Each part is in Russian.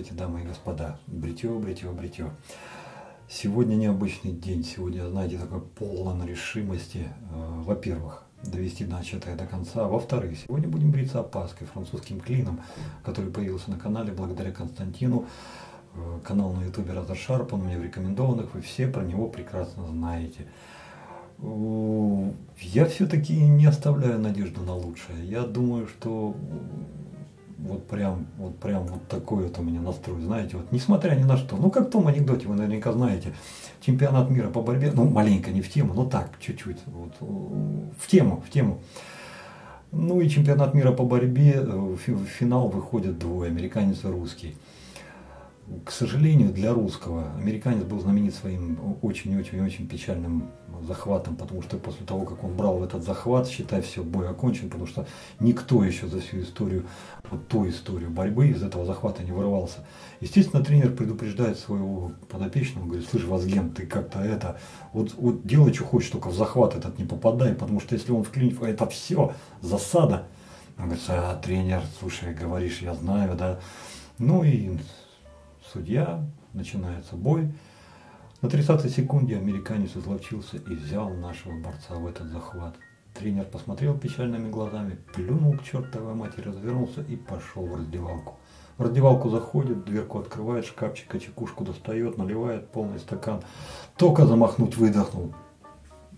Здравствуйте, дамы и господа. Бритье, бритье, бритье. Сегодня необычный день. Сегодня, знаете, такой полон решимости. Э, во-первых, довести начатое до конца. Во-вторых, сегодня будем бриться опаской, французским клином, который появился на канале благодаря Константину. Э, канал на ютубе Разер Шарп, он меня в рекомендованных, вы все про него прекрасно знаете. Э, я все-таки не оставляю надежду на лучшее. Я думаю, что вот прям, вот прям вот такой вот у меня настрой, знаете, вот несмотря ни на что. Ну, как в том анекдоте, вы наверняка знаете, чемпионат мира по борьбе, ну, маленько не в тему, но так, чуть-чуть, вот, в тему, в тему. Ну и чемпионат мира по борьбе, э, в финал выходят двое, американец и русский к сожалению, для русского американец был знаменит своим очень-очень-очень печальным захватом, потому что после того, как он брал в этот захват, считай, все, бой окончен, потому что никто еще за всю историю, вот ту историю борьбы из этого захвата не вырывался. Естественно, тренер предупреждает своего подопечного, говорит, слышь, Вазген, ты как-то это, вот, вот делай, что хочешь, только в захват этот не попадай, потому что если он вклинит, это все, засада. Он говорит, а тренер, слушай, говоришь, я знаю, да. Ну и Судья, начинается бой. На 30-й секунде американец изловчился и взял нашего борца в этот захват. Тренер посмотрел печальными глазами, плюнул к чертовой матери, развернулся и пошел в раздевалку. В раздевалку заходит, дверку открывает, шкафчик, чекушку достает, наливает полный стакан. Только замахнуть выдохнул.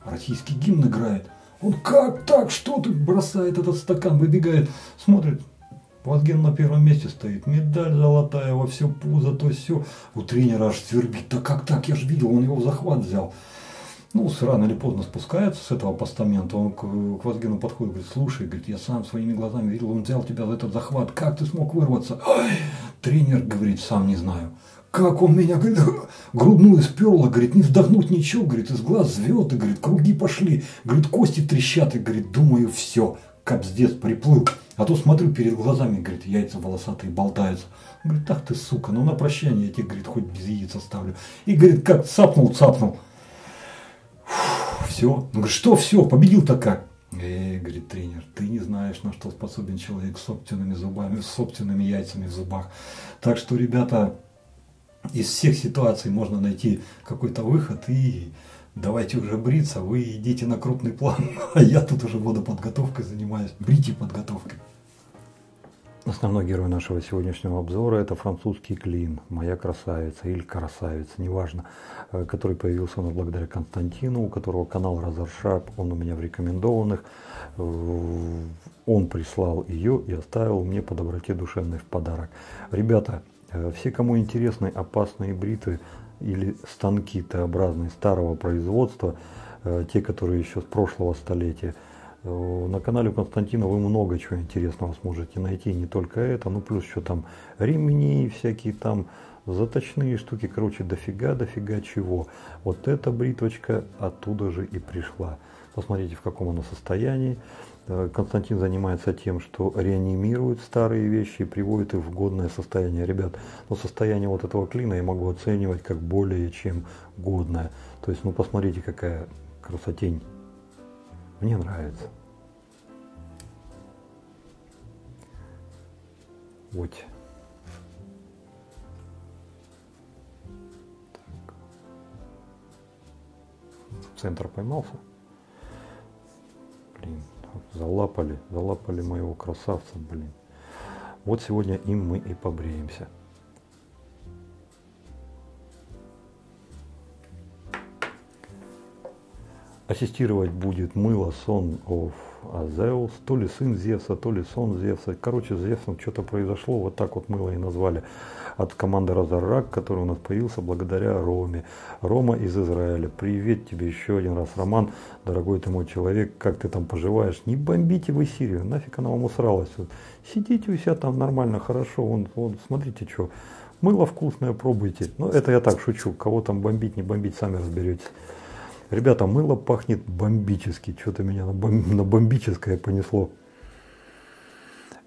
Российский гимн играет. Он как так, что ты бросает этот стакан, выбегает, смотрит, Вазген на первом месте стоит, медаль золотая во все пузо, то все. У тренера аж свербит, да как так, я же видел, он его в захват взял. Ну, рано или поздно спускается с этого постамента, он к, к Вазгену подходит, говорит, слушай, говорит, я сам своими глазами видел, он взял тебя в этот захват, как ты смог вырваться? Ой, тренер говорит, сам не знаю. Как он меня, говорит, грудную сперло, говорит, не вдохнуть ничего, говорит, из глаз звезды, говорит, круги пошли, говорит, кости трещат, и говорит, думаю, все, капздец приплыл. А то смотрю перед глазами, говорит, яйца волосатые болтаются. Он говорит, так ты, сука, ну на прощание я тебе, говорит, хоть без яиц оставлю. И, говорит, как цапнул, цапнул. все. Он говорит, что все, победил-то как? Эй, говорит тренер, ты не знаешь, на что способен человек с собственными зубами, с собственными яйцами в зубах. Так что, ребята, из всех ситуаций можно найти какой-то выход и давайте уже бриться, вы идите на крупный план, а я тут уже водоподготовкой занимаюсь, брите подготовкой. Основной герой нашего сегодняшнего обзора это французский клин, моя красавица или красавица, неважно, э, который появился у нас благодаря Константину, у которого канал Разоршап, он у меня в рекомендованных. Э, он прислал ее и оставил мне по доброте душевной в подарок. Ребята, э, все, кому интересны опасные бриты, или станки Т-образные старого производства, э, те, которые еще с прошлого столетия. Э, на канале Константина вы много чего интересного сможете найти, не только это, ну плюс еще там ремни всякие там, заточные штуки, короче, дофига, дофига чего. Вот эта бритвочка оттуда же и пришла. Посмотрите, в каком она состоянии. Э, Константин занимается тем, что реанимирует старые вещи и приводит их в годное состояние. Ребят, но состояние вот этого клина я могу оценивать как более чем годное. То есть, ну посмотрите, какая красотень. Мне нравится. Вот. Центр поймался. Блин. Залапали, залапали моего красавца, блин. Вот сегодня им мы и побреемся. Ассистировать будет мыло Сон of Азеус, то ли сын Зевса, то ли сон Зевса. Короче, с Зевсом что-то произошло, вот так вот мыло и назвали от команды Разарак, который у нас появился благодаря Роме. Рома из Израиля. Привет тебе еще один раз, Роман, дорогой ты мой человек, как ты там поживаешь? Не бомбите вы Сирию, нафиг она вам усралась. Сидите у себя там нормально, хорошо, вон, вон смотрите, что. Мыло вкусное, пробуйте. Ну, это я так шучу. Кого там бомбить, не бомбить, сами разберетесь. Ребята, мыло пахнет бомбически. Что-то меня на, бом... на бомбическое понесло.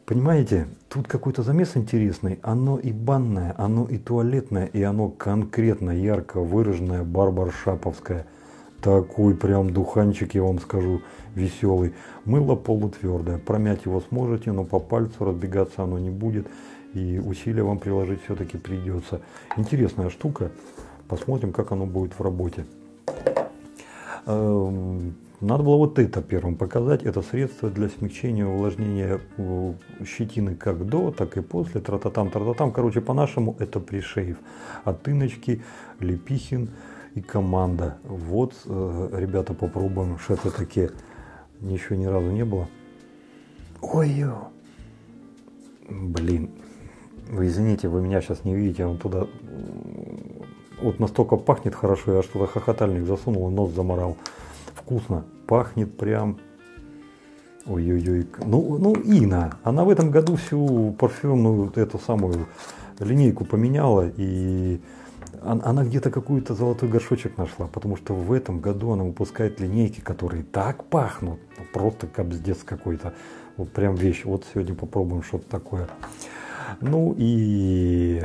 Понимаете, тут какой-то замес интересный. Оно и банное, оно и туалетное, и оно конкретно ярко выраженное барбаршаповское. Такой прям духанчик, я вам скажу, веселый. Мыло полутвердое. Промять его сможете, но по пальцу разбегаться оно не будет. и усилия вам приложить все-таки придется. Интересная штука. Посмотрим, как оно будет в работе. Надо было вот это первым показать. Это средство для смягчения увлажнения щетины как до, так и после. Трататам, трататам. Короче, по-нашему это пришейв. От Иночки, Лепихин и команда. Вот, э, ребята, попробуем, что это такие. Ничего ни разу не было. Ой, блин, вы извините, вы меня сейчас не видите, он туда вот настолько пахнет хорошо, я что-то хохотальник засунул и нос заморал. Вкусно, пахнет прям. Ой-ой-ой. Ну, ну, Ина, она в этом году всю парфюмную эту самую линейку поменяла и она где-то какую-то золотой горшочек нашла, потому что в этом году она выпускает линейки, которые так пахнут, просто капздец какой-то. Вот прям вещь. Вот сегодня попробуем что-то такое. Ну и,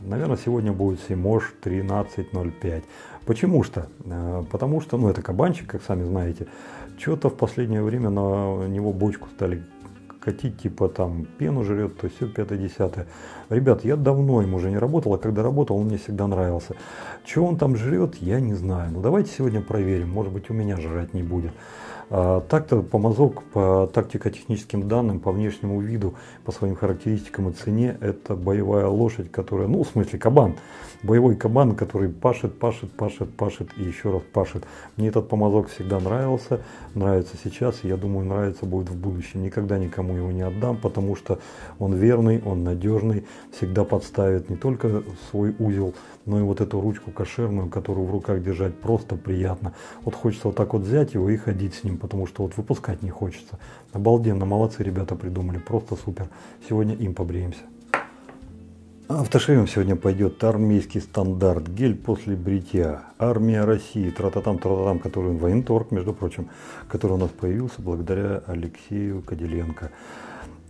наверное, сегодня будет Симош 13.05. Почему что? Э, потому что, ну, это кабанчик, как сами знаете. Что-то в последнее время на него бочку стали катить, типа там пену жрет, то все пятое, десятое. Ребят, я давно ему уже не работал, а когда работал, он мне всегда нравился. Что он там жрет, я не знаю. Ну давайте сегодня проверим, может быть у меня жрать не будет. А, так-то помазок по тактико-техническим данным, по внешнему виду, по своим характеристикам и цене, это боевая лошадь, которая, ну, в смысле кабан, боевой кабан, который пашет, пашет, пашет, пашет и еще раз пашет. Мне этот помазок всегда нравился, нравится сейчас, и я думаю, нравится будет в будущем. Никогда никому его не отдам, потому что он верный, он надежный, всегда подставит не только свой узел, но и вот эту ручку кошерную, которую в руках держать просто приятно. Вот хочется вот так вот взять его и ходить с ним, потому что вот выпускать не хочется. Обалденно, молодцы ребята придумали, просто супер. Сегодня им побреемся. Автошевом сегодня пойдет армейский стандарт, гель после бритья, армия России, трататам, трататам, который военторг, между прочим, который у нас появился благодаря Алексею Кадиленко.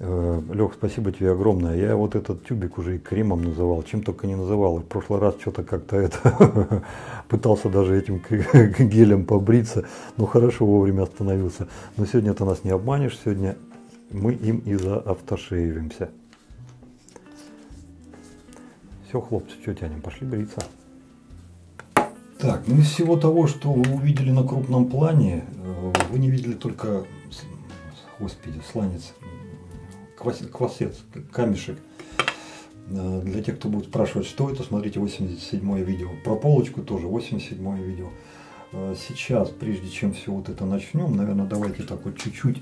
Э, Лех, спасибо тебе огромное. Я вот этот тюбик уже и кремом называл, чем только не называл. И в прошлый раз что-то как-то это пытался даже этим гелем побриться, но хорошо вовремя остановился. Но сегодня ты нас не обманешь, сегодня мы им и заавтошеивимся. Все, хлопцы, что тянем, пошли бриться. Так, ну из всего того, что вы увидели на крупном плане, э, вы не видели только, господи, сланец квасец, камешек. Э, для тех, кто будет спрашивать, что это, смотрите 87 видео. Про полочку тоже 87 видео. Э, сейчас, прежде чем все вот это начнем, наверное, давайте так вот чуть-чуть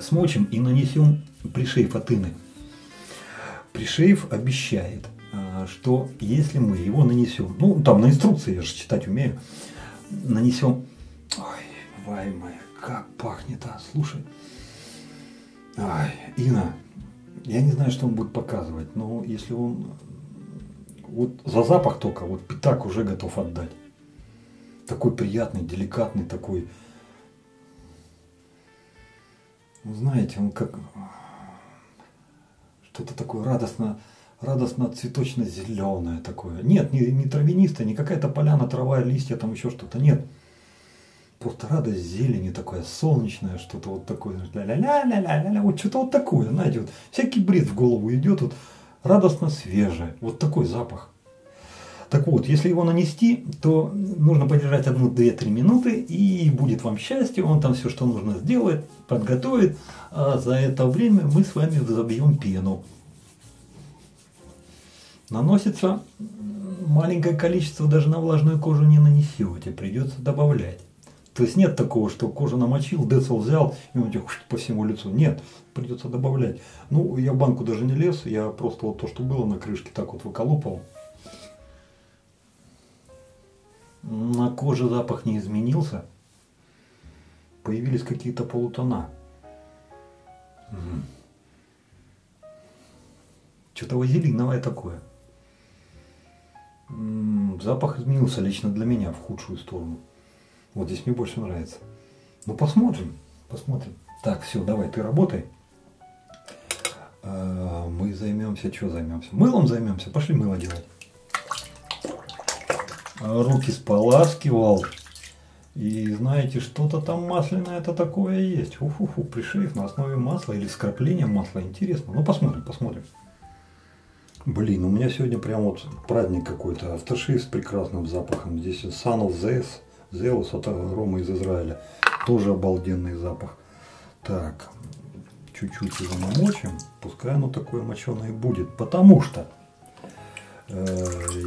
смочим и нанесем пришейф от. Пришейф обещает, э, что если мы его нанесем, ну там на инструкции, я же читать умею, нанесем, ой, вай как пахнет, а, слушай, Ай, Ина, я не знаю, что он будет показывать, но если он вот за запах только, вот пятак уже готов отдать. Такой приятный, деликатный такой. Вы знаете, он как что-то такое радостно, радостно цветочно-зеленое такое. Нет, не, не травянистое, не какая-то поляна, трава, листья, там еще что-то. Нет просто радость зелени такое солнечное, что-то вот такое, ля-ля-ля-ля-ля-ля, вот что-то вот такое, знаете, вот всякий бред в голову идет, вот радостно свежее, вот такой запах. Так вот, если его нанести, то нужно подержать одну, две, три минуты, и будет вам счастье, он там все, что нужно сделает, подготовит, а за это время мы с вами взобьем пену. Наносится маленькое количество, даже на влажную кожу не нанесете, придется добавлять. То есть нет такого, что кожу намочил, децл взял, и он тебе по всему лицу. Нет, придется добавлять. Ну, я банку даже не лез, я просто вот то, что было на крышке, так вот выколупал. На коже запах не изменился. Появились какие-то полутона. Угу. Что-то вазелиновое такое. Запах изменился лично для меня в худшую сторону. Вот здесь мне больше нравится. Ну посмотрим, посмотрим. Так, все, давай, ты работай. А, мы займемся, что займемся? Мылом займемся. Пошли мыло делать. А, руки споласкивал. И знаете, что-то там масляное это такое есть. Уфу-фу, пришив на основе масла или скрапления масла. Интересно. Ну посмотрим, посмотрим. Блин, у меня сегодня прям вот праздник какой-то. Автоши с прекрасным запахом. Здесь Sun of Zeus, Zeus от Рома из Израиля. Тоже обалденный запах. Так, чуть-чуть его намочим. Пускай оно такое моченое будет. Потому что э,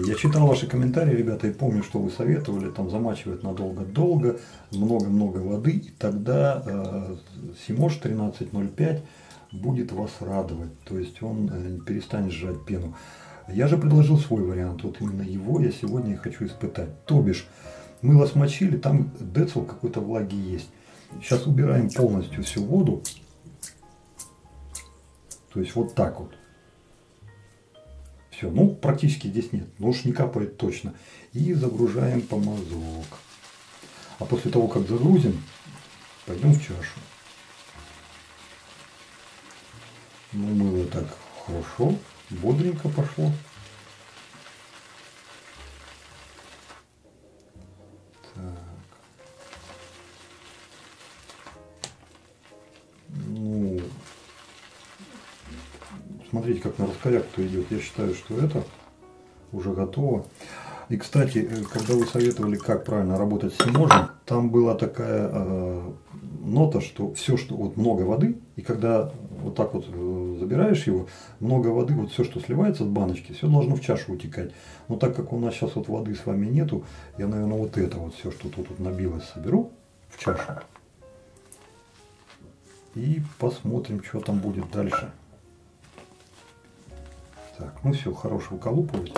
я читал ваши комментарии, ребята, и помню, что вы советовали там замачивать надолго-долго, много-много воды, и тогда э, Симош 1305 будет вас радовать, то есть он э, перестанет сжать пену. Я же предложил свой вариант, вот именно его я сегодня и хочу испытать. То бишь, мыло смочили, там децл какой-то влаги есть. Сейчас убираем полностью всю воду, то есть вот так вот. Все, ну практически здесь нет, но уж не капает точно. И загружаем помазок. А после того, как загрузим, пойдем в чашу. Ну, мыло так хорошо, бодренько пошло. Раскоряк-то идет. Я считаю, что это уже готово. И, кстати, э, когда вы советовали, как правильно работать с симожем, там была такая э, нота, что все, что вот много воды, и когда вот так вот э, забираешь его, много воды, вот все, что сливается от баночки, все должно в чашу утекать. Но так как у нас сейчас вот воды с вами нету, я, наверное, вот это вот все, что тут вот набилось, соберу в чашу. И посмотрим, что там будет дальше. Так, ну все, хорош выколупывать.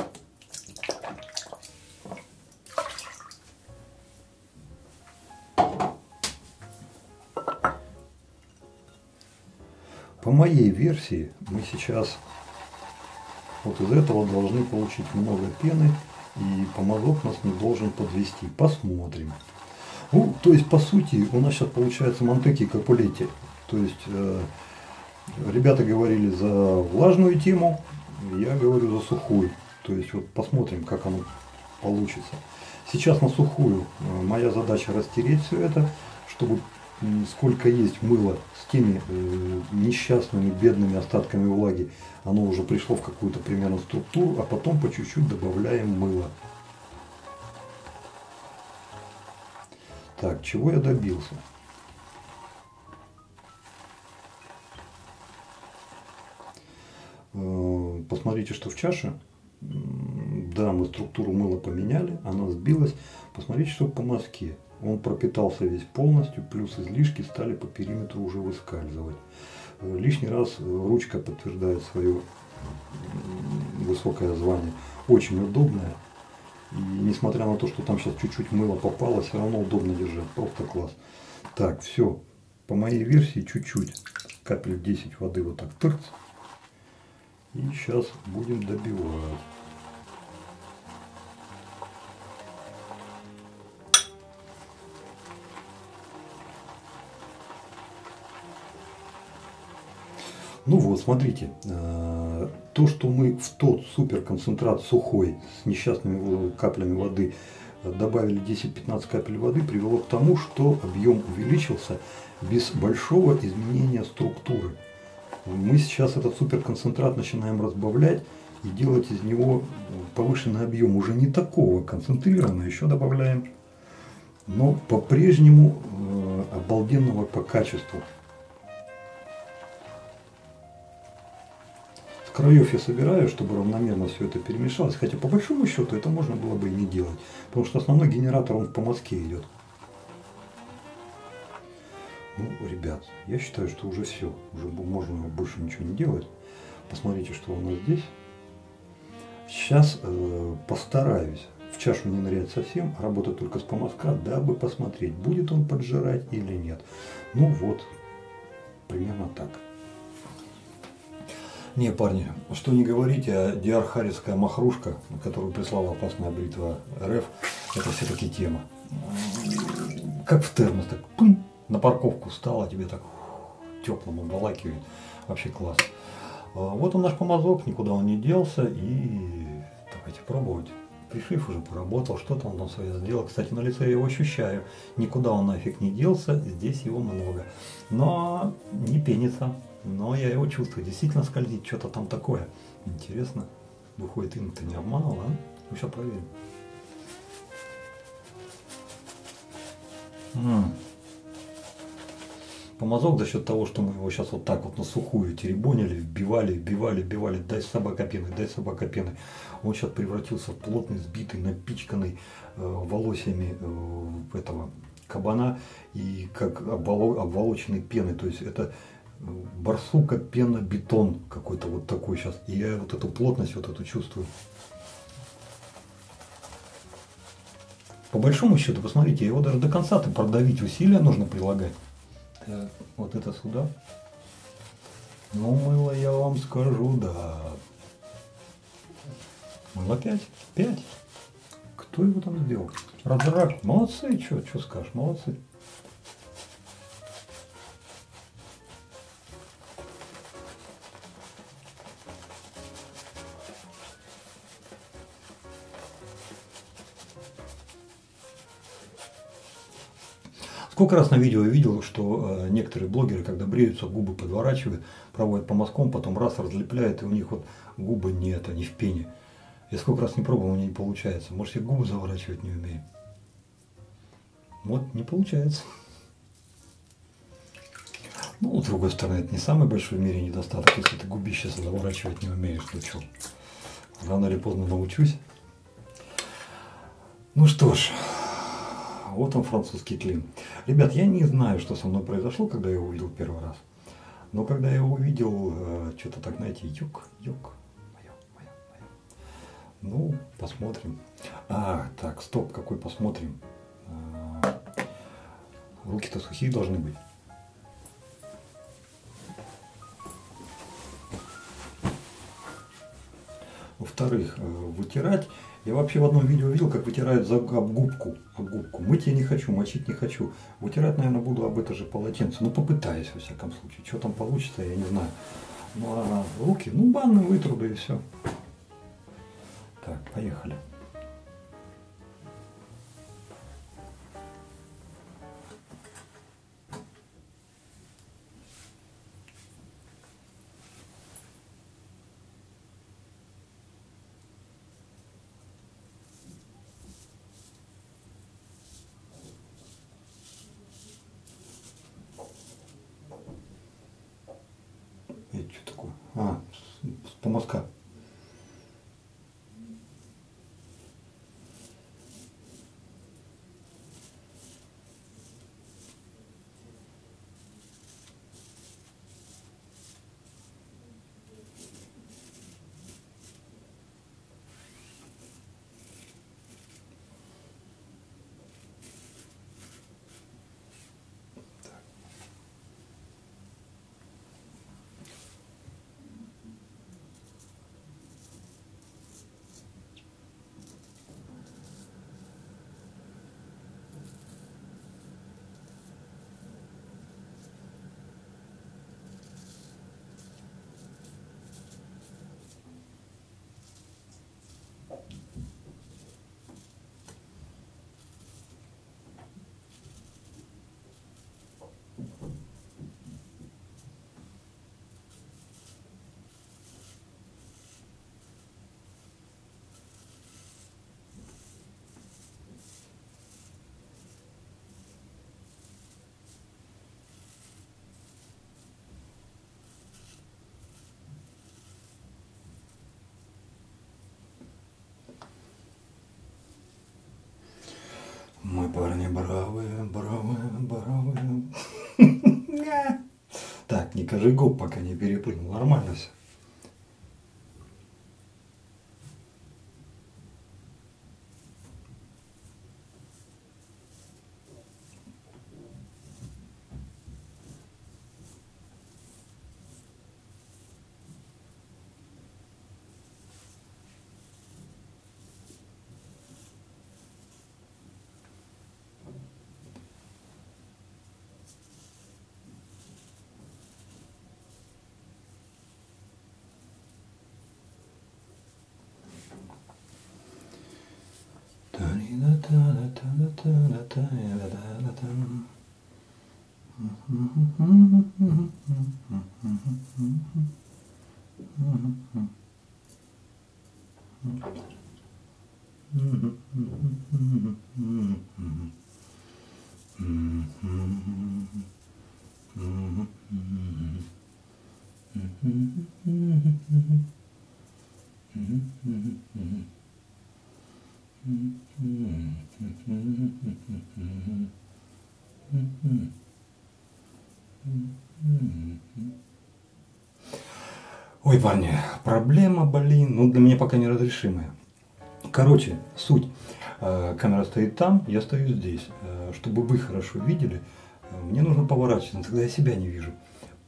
По моей версии мы сейчас вот из этого должны получить много пены и помазок нас не должен подвести. Посмотрим. Ну, то есть, по сути, у нас сейчас получается Монтеки Капулетти. То есть, э, ребята говорили за влажную тему, я говорю за сухую. То есть, вот посмотрим, как оно получится. Сейчас на сухую э, моя задача растереть все это, чтобы сколько есть мыла с теми э, несчастными, бедными остатками влаги, оно уже пришло в какую-то примерно структуру, а потом по чуть-чуть добавляем мыло. Так, чего я добился? Посмотрите, что в чаше. Да, мы структуру мыла поменяли, она сбилась. Посмотрите, что по мазке он пропитался весь полностью, плюс излишки стали по периметру уже выскальзывать. Э, лишний раз э, ручка подтверждает свое высокое звание. Очень удобная. И несмотря на то, что там сейчас чуть-чуть мыло попало, все равно удобно держать. Просто класс. Так, все. По моей версии чуть-чуть. Капель 10 воды вот так тырц. И сейчас будем добивать. Ну вот, смотрите, э, то, что мы в тот суперконцентрат сухой с несчастными каплями воды добавили 10-15 капель воды, привело к тому, что объем увеличился без большого изменения структуры. Мы сейчас этот суперконцентрат начинаем разбавлять и делать из него повышенный объем, уже не такого концентрированного, еще добавляем, но по-прежнему э, обалденного по качеству. краев я собираю, чтобы равномерно все это перемешалось. Хотя по большому счету это можно было бы и не делать. Потому что основной генератор он по мазке идет. Ну, ребят, я считаю, что уже все. Уже можно больше ничего не делать. Посмотрите, что у нас здесь. Сейчас э, постараюсь в чашу не нырять совсем, а работать только с помазка, дабы посмотреть, будет он поджирать или нет. Ну вот, примерно так. Не, парни, что не говорите, а диархарисская махрушка, которую прислала опасная бритва РФ, это все-таки тема. Как в термос, так пынь, на парковку стала, тебе так теплым обволакивает. Вообще класс. А, вот он наш помазок, никуда он не делся. И давайте пробовать. Пришив уже поработал, что-то он там свое сделал. Кстати, на лице я его ощущаю. Никуда он нафиг не делся, здесь его много. Но не пенится но я его чувствую, действительно скользит, что-то там такое. Интересно. выходит, инк-то не обманул, а? Ну, сейчас проверим. М. Помазок за счет того, что мы его сейчас вот так вот на сухую теребонили, вбивали, вбивали, вбивали, дай собака пены, дай собака пены. Он сейчас превратился в плотный, сбитый, напичканный э, волосями э, этого кабана и как обволо, обволоченный пеной. То есть это э, барсука, пена, бетон какой-то вот такой сейчас. И я вот эту плотность вот эту чувствую. По большому счету, посмотрите, его даже до конца-то продавить усилия нужно прилагать. Так, вот это сюда. Ну, мыло я вам скажу, да. Мыло 5? 5? Кто его там сделал? Разрак. Молодцы, что скажешь, молодцы. Сколько раз на видео я видел, что э, некоторые блогеры, когда бреются, губы подворачивают, проводят по мазкам, потом раз разлепляют, и у них вот губы нет, они в пене. Я сколько раз не пробовал, у меня не получается. Может, я губы заворачивать не умею. Вот, не получается. Ну, с другой стороны, это не самый большой в мире недостаток, если ты губище заворачивать не умеешь. Ну что, рано или поздно научусь. Ну что ж, вот он французский клин. Ребят, я не знаю, что со мной произошло, когда я его увидел первый раз. Но когда я его увидел, э, что-то так, знаете, юг, юг, мое, мое, мое. Ну, посмотрим. А, так, стоп, какой посмотрим. А, Руки-то сухие должны быть. Во-вторых, э, вытирать. Я вообще в одном видео видел, как вытирают за, об губку. Об губку. Мыть я не хочу, мочить не хочу. Вытирать, наверное, буду об это же полотенце. Ну, попытаюсь, во всяком случае. Что там получится, я не знаю. Ну, а руки, ну, банную вытру, да и все. Так, поехали. С Мы парни бравые, бравые, бравые. Так, не кажи губ, пока не перепрыгнул. Нормально все. Da da da da da da da. Mm mm mm mm mm mm mm. Ой, парни, проблема, блин, ну для меня пока неразрешимая. Короче, суть. Э, камера стоит там, я стою здесь. Э, чтобы вы хорошо видели, э, мне нужно поворачиваться, тогда я себя не вижу.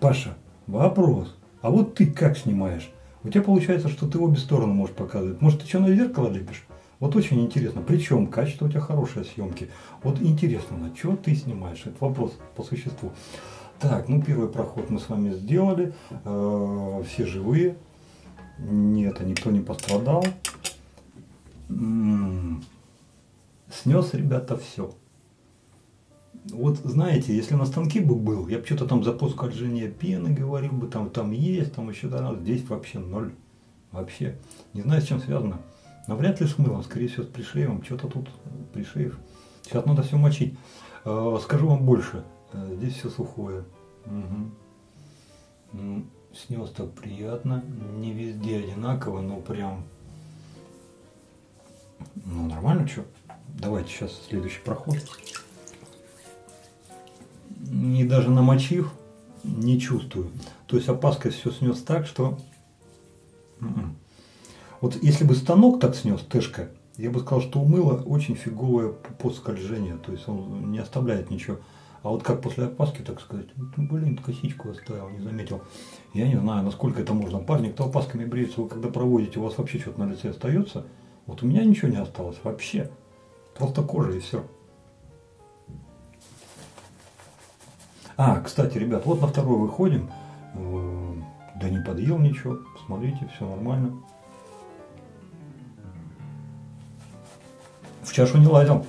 Паша, вопрос. А вот ты как снимаешь? У тебя получается, что ты обе стороны можешь показывать. Может, ты что на зеркало лепишь? Вот очень интересно. Причем качество у тебя хорошее съемки. Вот интересно, на что ты снимаешь? Это вопрос по существу. Так, ну первый проход мы с вами сделали. Э, все живые. Нет, никто не пострадал. М-м-м. Снес, ребята, все. Вот знаете, если на станке бы был, я бы что-то там за скольжения пены говорил бы, там, там есть, там еще да, здесь вообще ноль. Вообще. Не знаю, с чем связано. Навряд ли с мылом, скорее всего, с пришеевом. Что-то тут пришеев. Сейчас надо все мочить. Э, скажу вам больше. Э, здесь все сухое. Угу. Снес так приятно. Не везде одинаково, но прям... Ну, нормально, что? Давайте сейчас следующий проход. И даже намочив, не чувствую. То есть опаской все снес так, что... М-м. Вот если бы станок так снес, тэшка, я бы сказал, что у мыла очень фиговое подскольжение. То есть он не оставляет ничего. А вот как после опаски, так сказать, ну, блин, косичку оставил, не заметил. Я не знаю, насколько это можно. Парни, кто опасками бреется, вы когда проводите, у вас вообще что-то на лице остается. Вот у меня ничего не осталось вообще. Просто кожа и все. А, кстати, ребят, вот на второй выходим. Э, да не подъел ничего. Смотрите, все нормально. В чашу не лазил.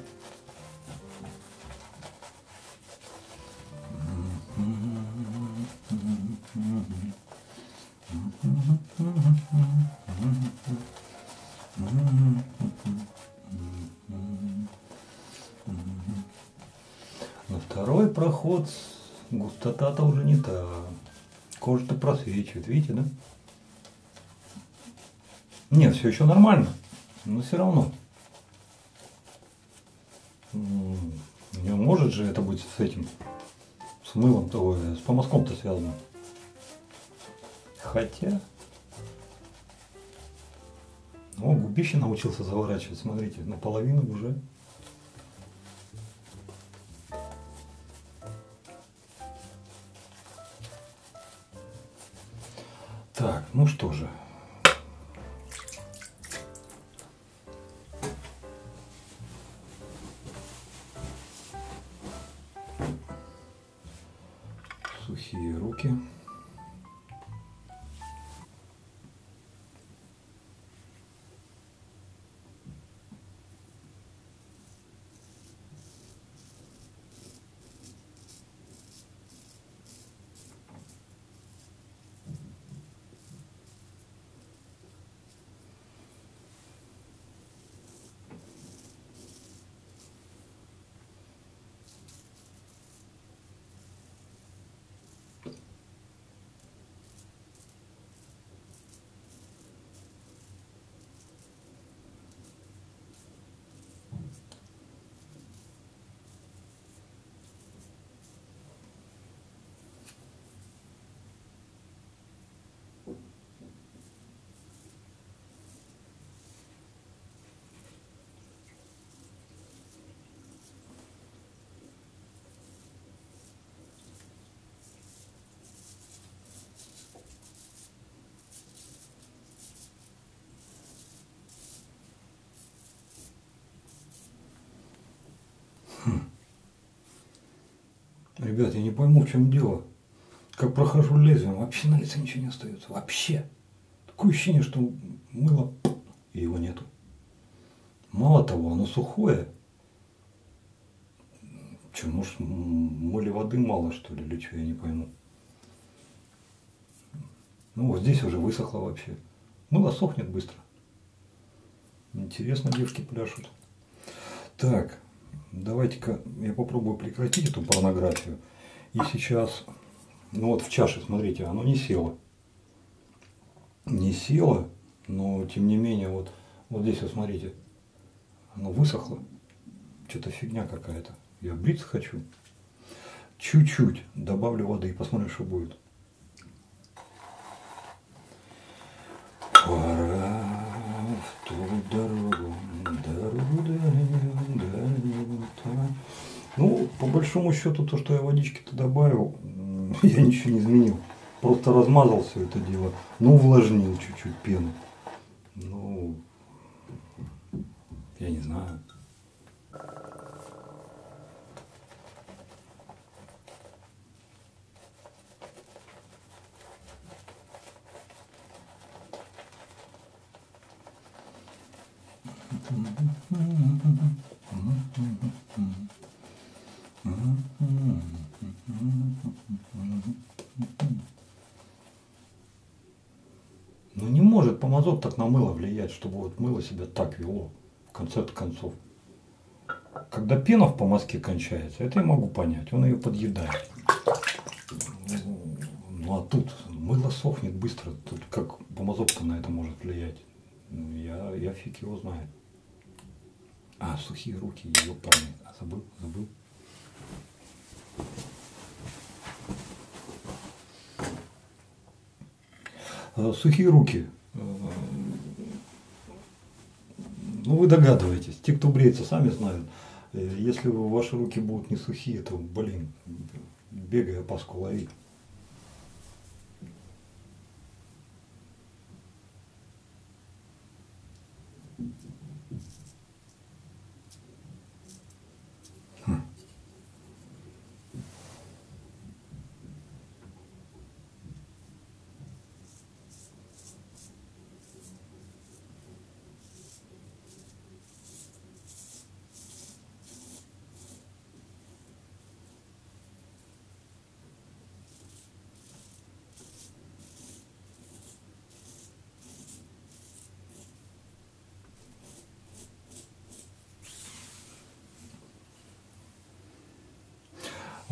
Густота-то уже не та. Кожа-то просвечивает, видите, да? Нет, все еще нормально, но все равно. Не может же это быть с этим, с мылом-то, с помазком-то связано. Хотя... О, губище научился заворачивать, смотрите, наполовину уже. Что же. Ребят, я не пойму, в чем дело. Как прохожу лезвием, вообще на лице ничего не остается. Вообще. Такое ощущение, что мыло, и его нету. Мало того, оно сухое. Че, может, моли воды мало, что ли, или что, я не пойму. Ну, вот здесь уже высохло вообще. Мыло сохнет быстро. Интересно девушки пляшут. Так, давайте-ка я попробую прекратить эту порнографию. И сейчас, ну вот в чаше, смотрите, оно не село. Не село, но тем не менее, вот, вот здесь вот смотрите, оно высохло. Что-то фигня какая-то. Я бриться хочу. Чуть-чуть добавлю воды и посмотрим, что будет. Пора в ту дорогу, большому счету, то, что я водички-то добавил, я ничего не изменил. Просто размазал все это дело, ну, увлажнил чуть-чуть пену. Ну, я не знаю. Ну не может помазок так на мыло влиять, чтобы вот мыло себя так вело, в конце концов. Когда пена в помазке кончается, это я могу понять, он ее подъедает. Ну а тут мыло сохнет быстро, тут как помазок на это может влиять. Ну, я, я фиг его знаю. А, сухие руки, ее парни. Забыл, забыл. А, сухие руки. А, ну, вы догадываетесь. Те, кто бреется, сами знают. Э, если ваши руки будут не сухие, то, блин, бегая паску лови.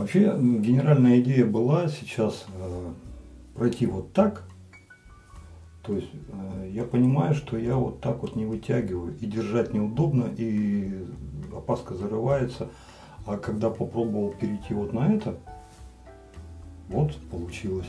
Вообще генеральная идея была сейчас э, пройти вот так. То есть э, я понимаю, что я вот так вот не вытягиваю и держать неудобно, и опаска зарывается. А когда попробовал перейти вот на это, вот получилось.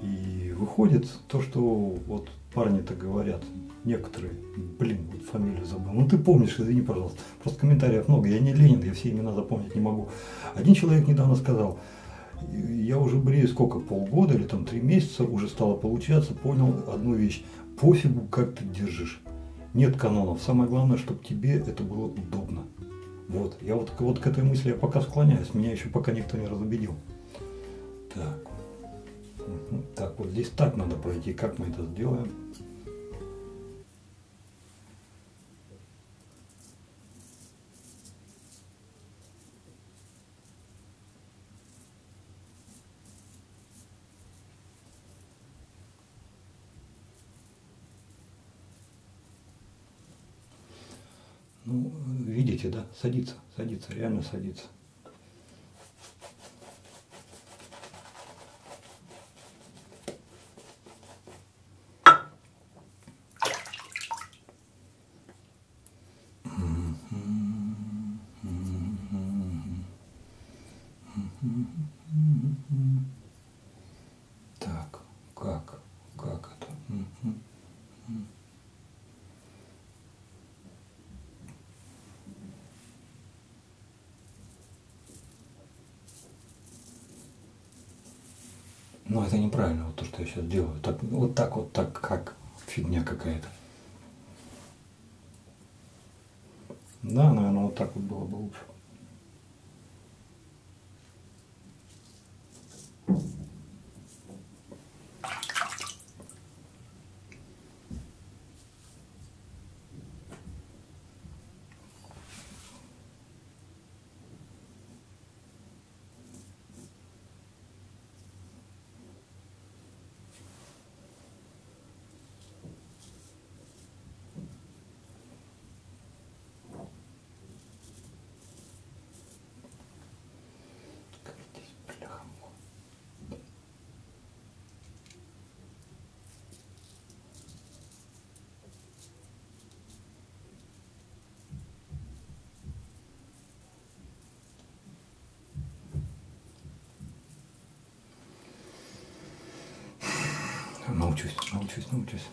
И выходит то, что вот парни-то говорят, некоторые, блин, вот фамилию забыл. Ну ты помнишь, извини, пожалуйста. Просто комментариев много. Я не Ленин, я все имена запомнить не могу. Один человек недавно сказал, я уже брею сколько, полгода или там три месяца, уже стало получаться, понял одну вещь. Пофигу, как ты держишь. Нет канонов. Самое главное, чтобы тебе это было удобно. Вот. Я вот, вот к этой мысли я пока склоняюсь. Меня еще пока никто не разубедил. Так. Так, вот здесь так надо пройти. Как мы это сделаем? Ну, видите, да, садится, садится, реально садится. Так, как, как это? Мгм. Это неправильно, вот то, что я сейчас делаю. Так, вот так вот, так как фигня какая-то. Да, наверное, вот так вот было бы лучше. Научусь, научусь, научусь.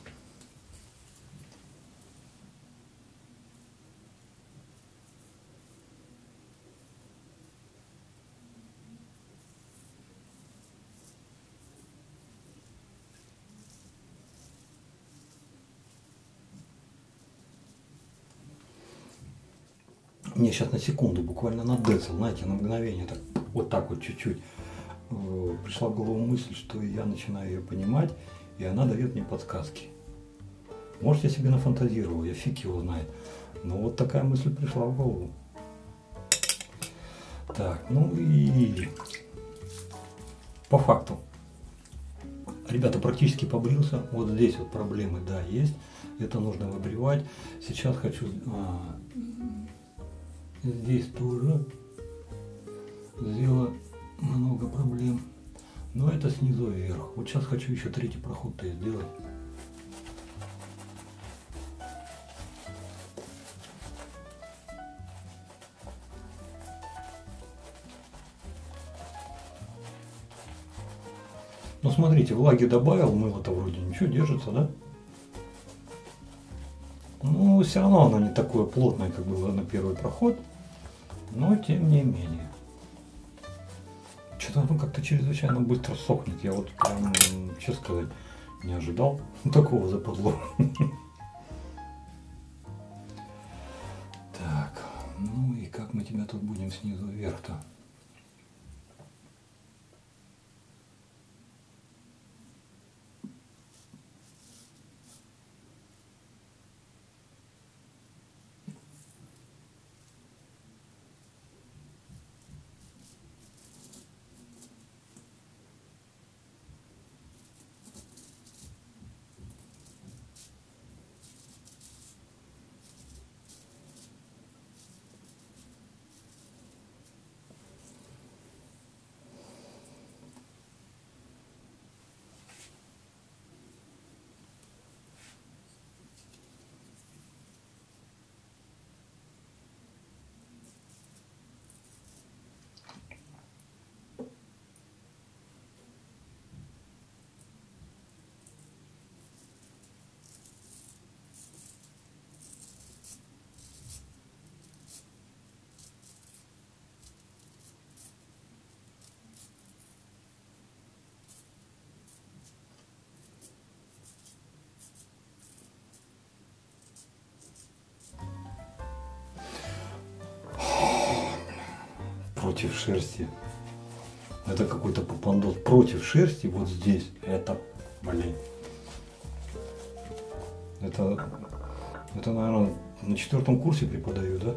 Мне сейчас на секунду, буквально на децл, знаете, на мгновение, так, вот так вот чуть-чуть э, пришла в голову мысль, что я начинаю ее понимать, и она дает мне подсказки. Может, я себе нафантазировал, я фиг его знает. Но вот такая мысль пришла в голову. Так, ну и по факту. Ребята, практически побрился. Вот здесь вот проблемы, да, есть. Это нужно выбривать. Сейчас хочу... А, здесь тоже сделала много проблем. Но это снизу вверх. Вот сейчас хочу еще третий проход сделать. Ну смотрите, влаги добавил, мыло-то вроде ничего держится, да? Ну, все равно оно не такое плотное, как было на первый проход, но тем не менее. Что-то оно как-то чрезвычайно быстро сохнет. Я вот прям, честно сказать, не ожидал такого западло. Так, ну и как мы тебя тут будем снизу вверх-то? Против шерсти. Это какой-то попандос против шерсти вот здесь. Это, блин. Это, это, наверное, на четвертом курсе преподаю, да?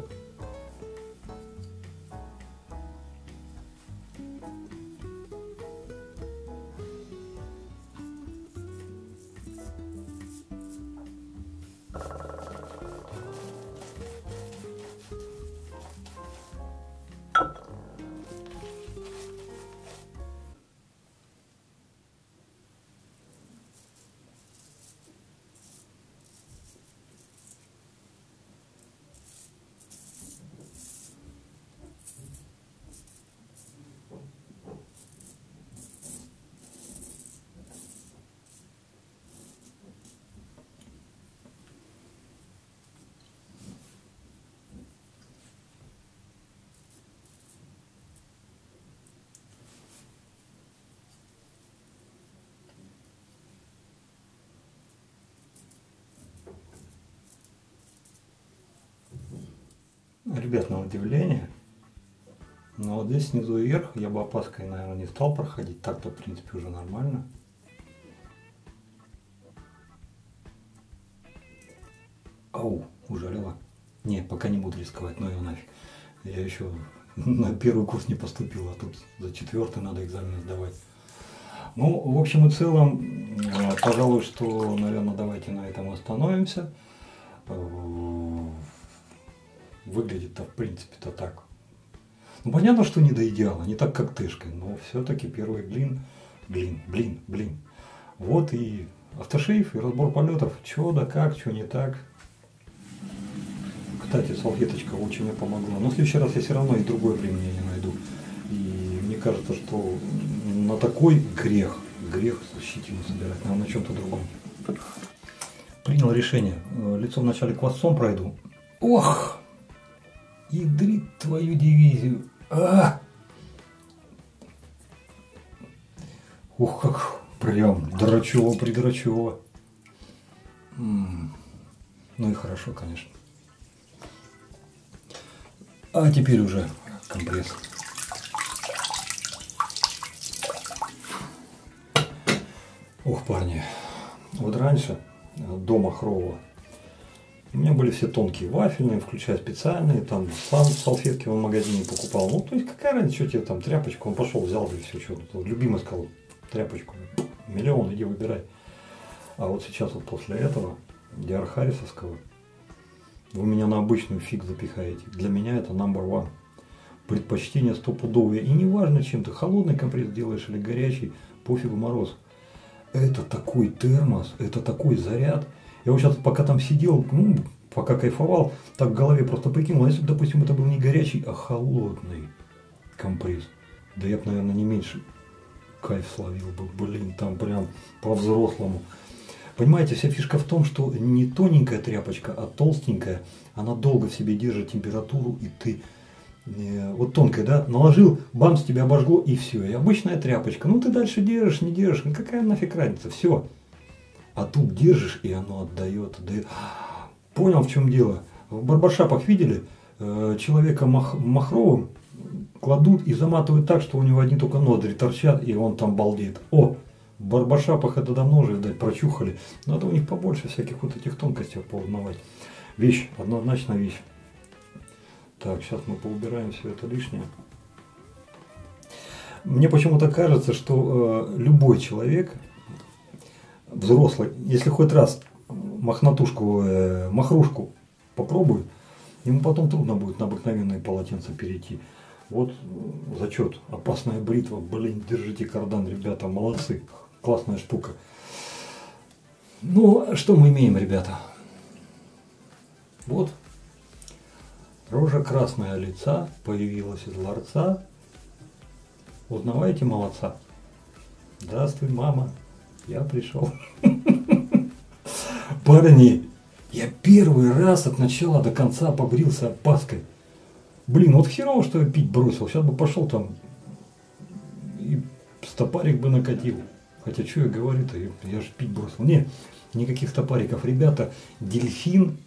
Удивление. Но вот здесь снизу вверх я бы опаской, наверное, не стал проходить. Так-то, в принципе, уже нормально. Ау, ужалила. Не, пока не буду рисковать, но его нафиг. Я еще на первый курс не поступил, а тут за четвертый надо экзамен сдавать. Ну, в общем и целом, пожалуй, что, наверное, давайте на этом остановимся выглядит-то в принципе-то так. Ну, понятно, что не до идеала, не так, как тышкой, но все-таки первый блин, блин, блин, блин. Вот и автошейф, и разбор полетов, что да как, что не так. Кстати, салфеточка очень мне помогла. Но в следующий раз я все равно и другое применение найду. И мне кажется, что на такой грех грех щетину собирать, надо на чем-то другом. Принял решение. Э, лицо вначале квасцом пройду. Ох! Ядрит твою дивизию. А! Ух, как прям драчево, придрачево. Ну и хорошо, конечно. А теперь уже компресс. Ох, парни, вот раньше э, дома Хрова у меня были все тонкие вафельные, включая специальные, там сам салфетки в магазине покупал. Ну, то есть какая разница, что тебе там тряпочку, он пошел, взял и все, что тут. Любимый сказал, тряпочку, миллион, иди выбирай. А вот сейчас вот после этого, Диар Харрисовского, вы меня на обычную фиг запихаете. Для меня это number one. Предпочтение стопудовое. И неважно, чем ты холодный компресс делаешь или горячий, пофигу мороз. Это такой термос, это такой заряд – я вот сейчас пока там сидел, ну, пока кайфовал, так в голове просто прикинул, если бы, допустим, это был не горячий, а холодный компресс, да я бы, наверное, не меньше кайф словил бы, блин, там прям по-взрослому. Понимаете, вся фишка в том, что не тоненькая тряпочка, а толстенькая, она долго в себе держит температуру, и ты э, вот тонкая, да, наложил, бамс, тебя обожгло, и все. И обычная тряпочка. Ну, ты дальше держишь, не держишь, ну, какая нафиг разница, все. А тут держишь, и оно отдает, отдает. Понял, в чем дело? В барбаршапах видели? Э, человека мах, махровым кладут и заматывают так, что у него одни только ноздри торчат, и он там балдеет. О, в барбаршапах это давно уже, видать, прочухали. Надо у них побольше всяких вот этих тонкостей поузнавать. Вещь, однозначно вещь. Так, сейчас мы поубираем все это лишнее. Мне почему-то кажется, что э, любой человек, взрослый, если хоть раз мохнатушку, э, махрушку попробует, ему потом трудно будет на обыкновенные полотенца перейти. Вот зачет, опасная бритва, блин, держите кардан, ребята, молодцы, классная штука. Ну, что мы имеем, ребята? Вот, рожа красная лица появилась из ларца. Узнавайте молодца. Здравствуй, мама я пришел. Парни, я первый раз от начала до конца побрился опаской. Блин, вот херово, что я пить бросил. Сейчас бы пошел там и стопарик бы накатил. Хотя, что я говорю-то, я же пить бросил. Не, никаких стопариков. Ребята, дельфин.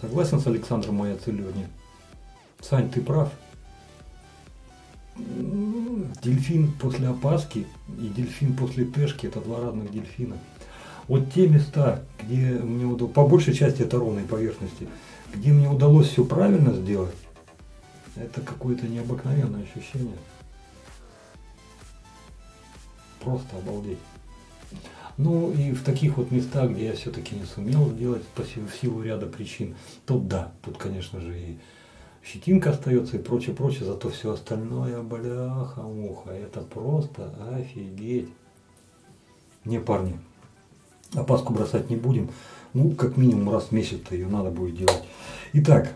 Согласен с Александром моя цель Сань, ты прав дельфин после опаски и дельфин после пешки – это два разных дельфина. Вот те места, где мне удалось, по большей части это ровные поверхности, где мне удалось все правильно сделать, это какое-то необыкновенное ощущение. Просто обалдеть. Ну и в таких вот местах, где я все-таки не сумел сделать в силу ряда причин, тут да, тут, конечно же, и щетинка остается и прочее, прочее, зато все остальное, бляха, муха, это просто офигеть. Не, парни, опаску бросать не будем. Ну, как минимум раз в месяц-то ее надо будет делать. Итак,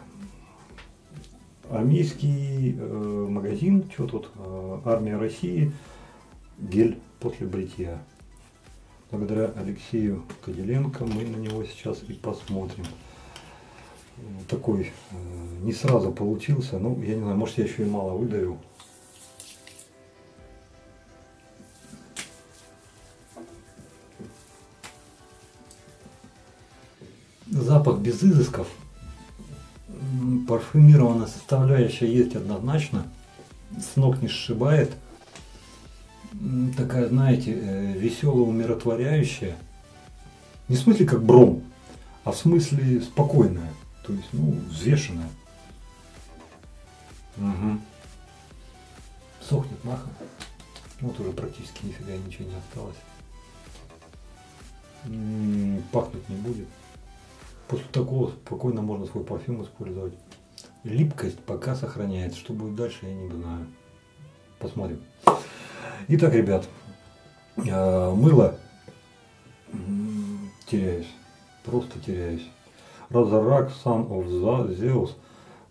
армейский э, магазин, что тут, э, армия России, гель после бритья. Благодаря Алексею Кадиленко мы на него сейчас и посмотрим такой э, не сразу получился. Ну, я не знаю, может я еще и мало выдавил. Запах без изысков. Парфюмированная составляющая есть однозначно. С ног не сшибает. Такая, знаете, э, веселая, умиротворяющая. Не в смысле как бром, а в смысле спокойная. То есть, ну, взвешенная. Угу. Сохнет махом. Вот уже практически нифига ничего не осталось. Пахнуть не будет. После такого спокойно можно свой парфюм использовать. Липкость пока сохраняется. Что будет дальше, я не знаю. Посмотрим. Итак, ребят, э, мыло теряюсь. Просто теряюсь. Разорак, Son of Zeus.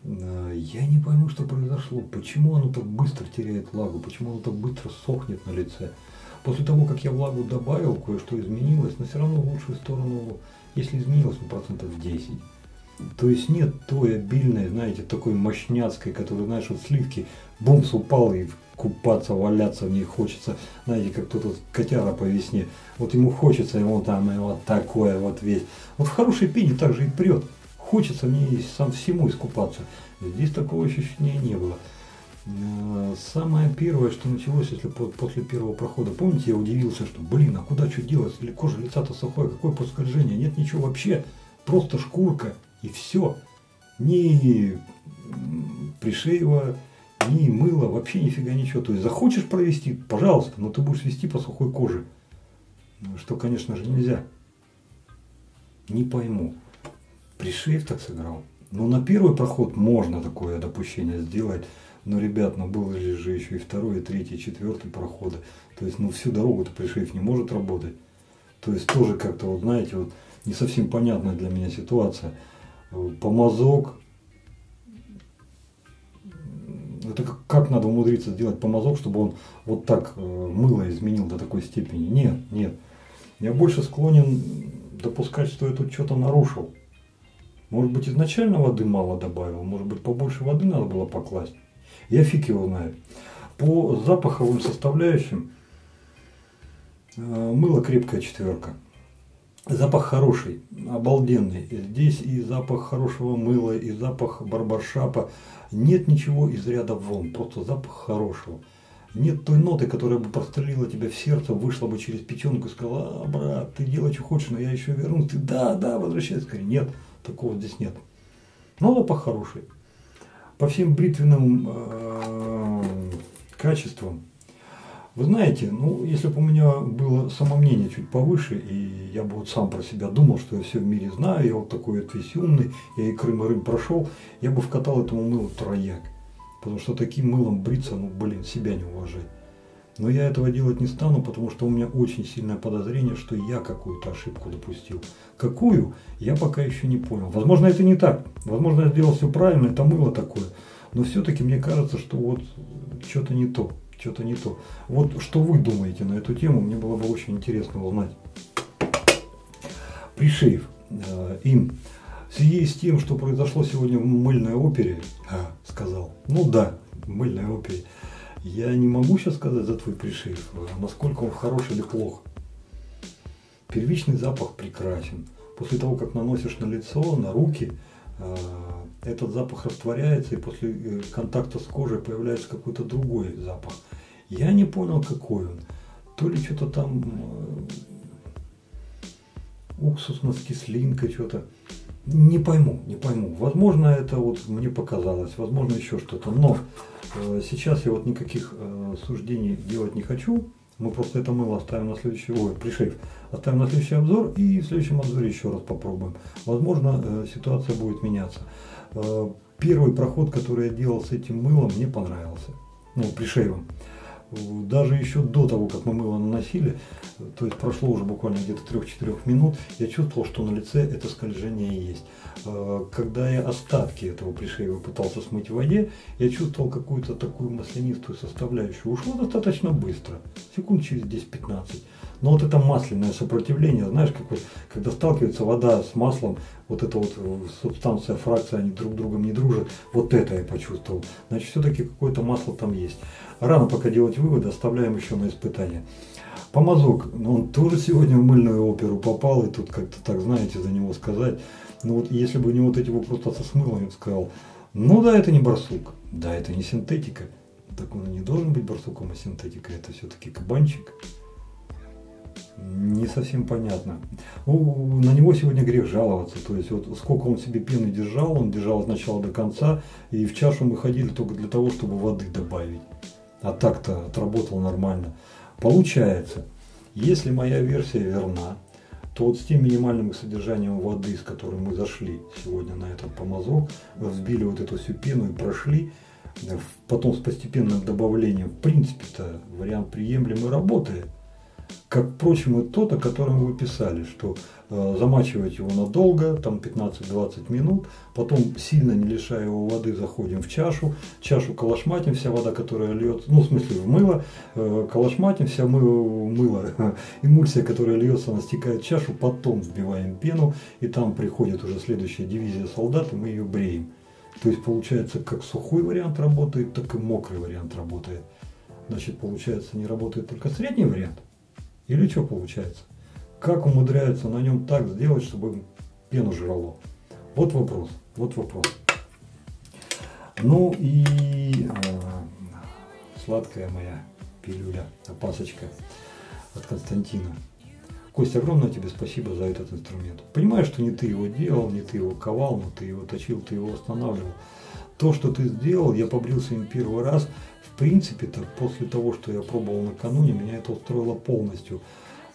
Я не пойму, что произошло. Почему оно так быстро теряет влагу? Почему оно так быстро сохнет на лице? После того, как я влагу добавил, кое-что изменилось, но все равно в лучшую сторону, если изменилось, ну, процентов 10. То есть нет той обильной, знаете, такой мощняцкой, которая, знаешь, вот сливки, бумс упал и купаться, валяться в ней хочется, знаете, как кто-то котяра по весне, вот ему хочется, ему там и вот такое вот весь. Вот в хорошей пене также и прет, хочется мне сам всему искупаться. Здесь такого ощущения не было. Э, самое первое, что началось, если после первого прохода, помните, я удивился, что, блин, а куда что делать, или кожа лица-то сухое, какое подскольжение, нет ничего вообще, просто шкурка и все. Ни пришеева, ни мыло, вообще нифига ничего. То есть захочешь провести, пожалуйста, но ты будешь вести по сухой коже. Что, конечно же, нельзя. Не пойму. Пришеев так сыграл. Ну, на первый проход можно такое допущение сделать. Но, ребят, ну был же еще и второй, и третий, и четвертый проходы. То есть, ну, всю дорогу-то Пришеев не может работать. То есть, тоже как-то, вот знаете, вот не совсем понятная для меня ситуация. Помазок. Это как, как надо умудриться сделать помазок, чтобы он вот так э, мыло изменил до такой степени? Нет, нет. Я больше склонен допускать, что я тут что-то нарушил. Может быть, изначально воды мало добавил, может быть, побольше воды надо было покласть. Я фиг его знает. По запаховым составляющим э, мыло крепкая четверка. Запах хороший, обалденный. Здесь и запах хорошего мыла, и запах барбаршапа. Нет ничего из ряда вон, просто запах хорошего. Нет той ноты, которая бы прострелила тебя в сердце, вышла бы через печенку и сказала, а, брат, ты делай, что хочешь, но я еще вернусь. Ты, да, да, возвращайся скорее. Нет, такого здесь нет. Но запах хороший. По всем бритвенным э, качествам вы знаете, ну, если бы у меня было самомнение чуть повыше, и я бы вот сам про себя думал, что я все в мире знаю, я вот такой вот весь умный, я и Крым, и Рым прошел, я бы вкатал этому мылу трояк. Потому что таким мылом бриться, ну, блин, себя не уважать. Но я этого делать не стану, потому что у меня очень сильное подозрение, что я какую-то ошибку допустил. Какую, я пока еще не понял. Возможно, это не так. Возможно, я сделал все правильно, это мыло такое. Но все-таки мне кажется, что вот что-то не то что-то не то. Вот что вы думаете на эту тему, мне было бы очень интересно узнать. Пришеев э, им в связи с тем, что произошло сегодня в мыльной опере, а, сказал, ну да, в мыльной опере, я не могу сейчас сказать за твой пришеев, насколько он хорош или плох. Первичный запах прекрасен. После того, как наносишь на лицо, на руки, э, этот запах растворяется, и после э, контакта с кожей появляется какой-то другой запах. Я не понял, какой он. То ли что-то там э, уксусно с кислинкой, что-то. Не пойму, не пойму. Возможно, это вот мне показалось, возможно, еще что-то. Но э, сейчас я вот никаких суждений делать не хочу. Мы просто это мыло оставим на следующий, ой, пришейв, оставим на следующий обзор и в следующем обзоре еще раз попробуем. Возможно, ситуация будет меняться. Э, первый проход, который я делал с этим мылом, мне понравился. Ну, пришейвом даже еще до того, как мы мыло наносили, то есть прошло уже буквально где-то 3-4 минут, я чувствовал, что на лице это скольжение есть. А, когда я остатки этого пришеева пытался смыть в воде, я чувствовал какую-то такую маслянистую составляющую. Ушло достаточно быстро, секунд через 10-15. Но вот это масляное сопротивление, знаешь, как вот, когда сталкивается вода с маслом, вот эта вот э, субстанция, фракция, они друг с другом не дружат, вот это я почувствовал. Значит, все-таки какое-то масло там есть. Рано пока делать выводы, оставляем еще на испытание. Помазок, ну, он тоже сегодня в мыльную оперу попал, и тут как-то так, знаете, за него сказать. Ну вот если бы не вот эти вопросы с мылом, я бы сказал, ну да, это не барсук, да, это не синтетика. Так он и не должен быть барсуком, а синтетика это все-таки кабанчик не совсем понятно. Ну, на него сегодня грех жаловаться. То есть вот сколько он себе пены держал, он держал от начала до конца, и в чашу мы ходили только для того, чтобы воды добавить. А так-то отработал нормально. Получается, если моя версия верна, то вот с тем минимальным содержанием воды, с которой мы зашли сегодня на этот помазок, взбили вот эту всю пену и прошли, потом с постепенным добавлением, в принципе-то вариант приемлемый работает. Как, впрочем, и тот, о котором вы писали, что э, замачивать его надолго, там 15-20 минут, потом сильно не лишая его воды заходим в чашу, чашу калашматим, вся вода, которая льется, ну в смысле в мыло, э, калашматим, вся мыло, мыло, эмульсия, которая льется, она стекает в чашу, потом вбиваем пену, и там приходит уже следующая дивизия солдат, и мы ее бреем. То есть получается как сухой вариант работает, так и мокрый вариант работает. Значит, получается не работает только средний вариант – или что получается? Как умудряются на нем так сделать, чтобы пену жрало? Вот вопрос, вот вопрос. Ну и э, сладкая моя пилюля, опасочка от Константина. Костя, огромное тебе спасибо за этот инструмент. Понимаю, что не ты его делал, не ты его ковал, но ты его точил, ты его восстанавливал. То, что ты сделал, я побрился им первый раз – принципе-то, после того, что я пробовал накануне, меня это устроило полностью.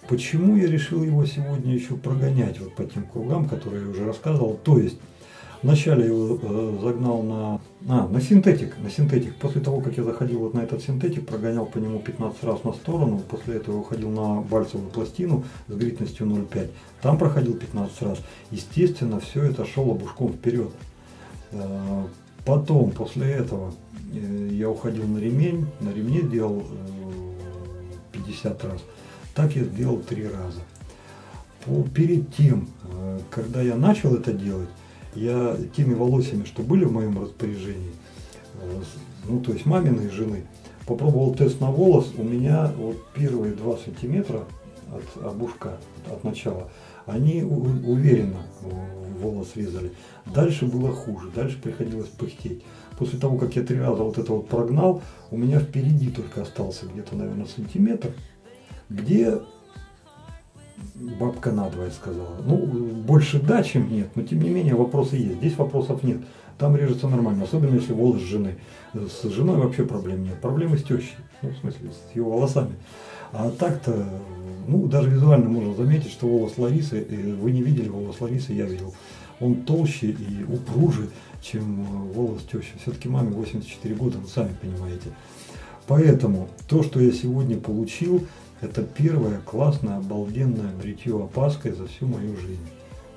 Почему я решил его сегодня еще прогонять вот по тем кругам, которые я уже рассказывал? То есть, вначале его э, загнал на, а, на синтетик, на синтетик. После того, как я заходил вот на этот синтетик, прогонял по нему 15 раз на сторону, после этого уходил на бальцевую пластину с гритностью 0,5. Там проходил 15 раз. Естественно, все это шел обушком вперед. Потом, после этого, Э, я уходил на ремень, на ремне делал 50 э, раз. Так я сделал три раза. Перед тем, э, когда я начал это делать, я теми волосами, что были в моем распоряжении, ну то есть маминой жены, попробовал тест на волос, у меня вот первые 2 сантиметра от обушка, от начала, они уверенно волос резали. Дальше было хуже, дальше приходилось пыхтеть после того, как я три раза вот это вот прогнал, у меня впереди только остался где-то, наверное, сантиметр, где бабка надвое сказала. Ну, больше да, чем нет, но тем не менее вопросы есть. Здесь вопросов нет. Там режется нормально, особенно если волос жены. С женой вообще проблем нет. Проблемы с тещей, ну, в смысле, с ее волосами. А так-то, ну, даже визуально можно заметить, что волос Ларисы, э, вы не видели волос Ларисы, я видел, он толще и упруже, чем э, волос тещи. Все-таки маме 84 года, вы сами понимаете. Поэтому то, что я сегодня получил, это первое классное, обалденное бритье опаской за всю мою жизнь.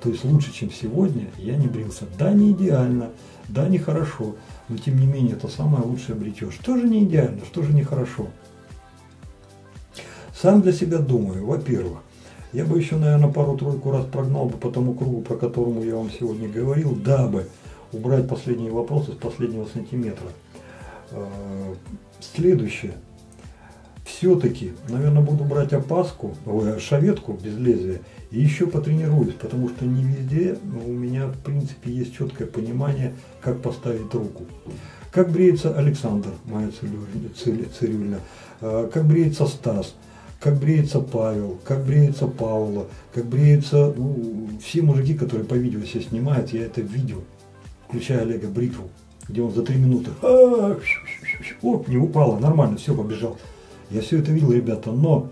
То есть лучше, чем сегодня, я не брился. Да, не идеально, да, не хорошо, но тем не менее это самое лучшее бритье. Что же не идеально, что же не хорошо? Сам для себя думаю, во-первых, я бы еще, наверное, пару-тройку раз прогнал бы по тому кругу, про которому я вам сегодня говорил, дабы убрать последние вопросы с последнего сантиметра. Э, следующее. Все-таки, наверное, буду брать опаску, шаветку без лезвия и еще потренируюсь, потому что не везде у меня, в принципе, есть четкое понимание, как поставить руку. Как бреется Александр, моя цирюльна, э, как бреется Стас, как бреется Павел, как бреется Паула, как бреется ну, все мужики, которые по видео все снимают, я это видел включая Олега бритву, где он за три минуты, о, не упало, нормально, все, побежал. Я все это видел, ребята, но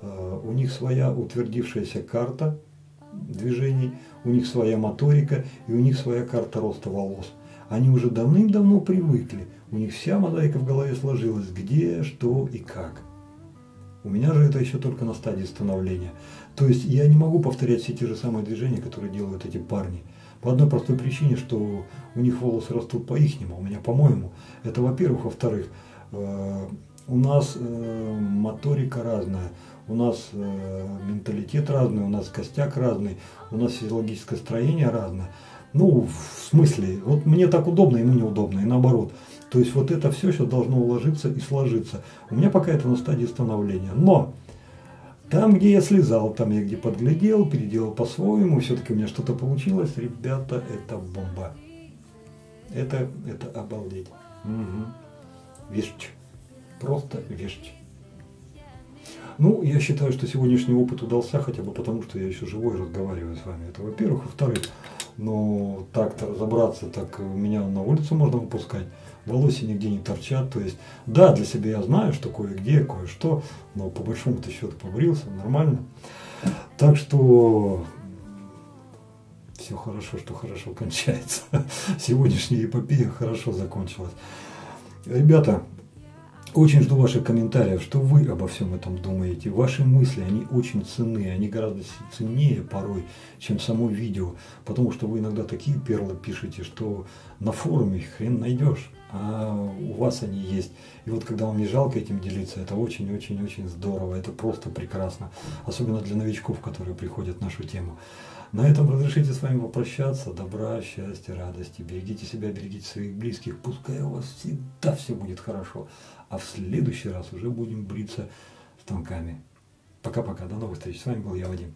э, у них своя утвердившаяся карта движений, у них своя моторика и у них своя карта роста волос. Они уже давным-давно привыкли, у них вся мозаика в голове сложилась, где, что и как. У меня же это еще только на стадии становления. То есть я не могу повторять все те же самые движения, которые делают эти парни – по одной простой причине, что у них волосы растут по-ихнему, у меня по-моему. Это во-первых. Во-вторых, э, у нас э, моторика разная, у нас э, менталитет разный, у нас костяк разный, у нас физиологическое строение разное. Ну, в смысле, вот мне так удобно, ему неудобно, и наоборот. То есть вот это все сейчас должно уложиться и сложиться. У меня пока это на стадии становления. Но там, где я слезал, там я где подглядел, переделал по-своему, все-таки у меня что-то получилось. Ребята, это бомба. Это, это обалдеть. Угу. Вещь. Просто вещь. Ну, я считаю, что сегодняшний опыт удался, хотя бы потому, что я еще живой разговариваю с вами. Это во-первых. Во-вторых, но так-то разобраться, так меня на улицу можно выпускать волосы нигде не торчат. То есть, да, для себя я знаю, что кое-где, кое-что, но по большому-то счету побрился, нормально. Так что все хорошо, что хорошо кончается. Сегодняшняя эпопея хорошо закончилась. Ребята, Очень жду ваших комментариев, что вы обо всем этом думаете. Ваши мысли, они очень ценны, они гораздо ценнее порой, чем само видео, потому что вы иногда такие перлы пишете, что на форуме хрен найдешь, а у вас они есть. И вот когда вам не жалко этим делиться, это очень-очень-очень здорово, это просто прекрасно, особенно для новичков, которые приходят в нашу тему. На этом разрешите с вами попрощаться. Добра, счастья, радости. Берегите себя, берегите своих близких. Пускай у вас всегда все будет хорошо. А в следующий раз уже будем бриться станками. Пока-пока. До новых встреч. С вами был я, Вадим.